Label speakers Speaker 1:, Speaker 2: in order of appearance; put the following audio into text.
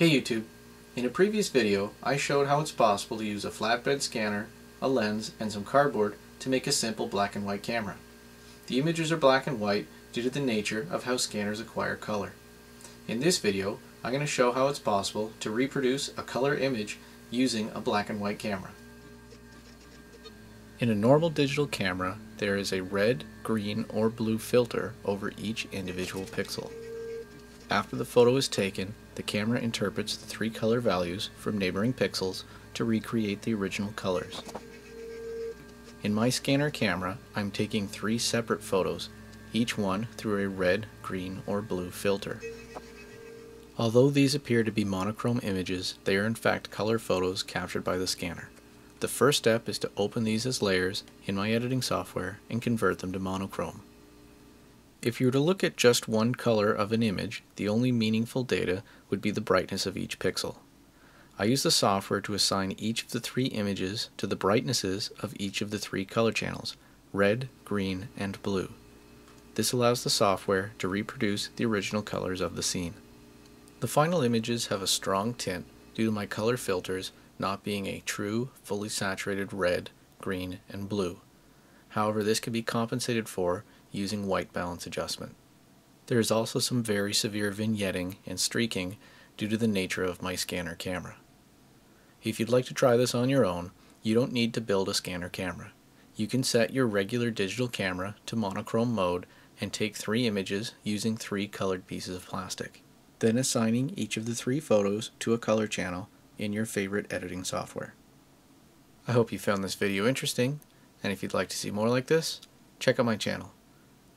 Speaker 1: Hey YouTube! In a previous video I showed how it's possible to use a flatbed scanner, a lens, and some cardboard to make a simple black and white camera. The images are black and white due to the nature of how scanners acquire color. In this video I'm going to show how it's possible to reproduce a color image using a black and white camera. In a normal digital camera there is a red, green, or blue filter over each individual pixel. After the photo is taken, the camera interprets the three color values from neighboring pixels to recreate the original colors. In my scanner camera, I'm taking three separate photos, each one through a red, green, or blue filter. Although these appear to be monochrome images, they are in fact color photos captured by the scanner. The first step is to open these as layers in my editing software and convert them to monochrome. If you were to look at just one color of an image, the only meaningful data would be the brightness of each pixel. I use the software to assign each of the three images to the brightnesses of each of the three color channels, red, green, and blue. This allows the software to reproduce the original colors of the scene. The final images have a strong tint due to my color filters not being a true, fully saturated red, green, and blue. However, this can be compensated for using white balance adjustment. There is also some very severe vignetting and streaking due to the nature of my scanner camera. If you'd like to try this on your own, you don't need to build a scanner camera. You can set your regular digital camera to monochrome mode and take three images using three colored pieces of plastic, then assigning each of the three photos to a color channel in your favorite editing software. I hope you found this video interesting, and if you'd like to see more like this, check out my channel.